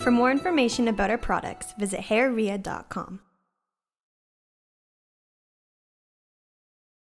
For more information about our products, visit hairria.com.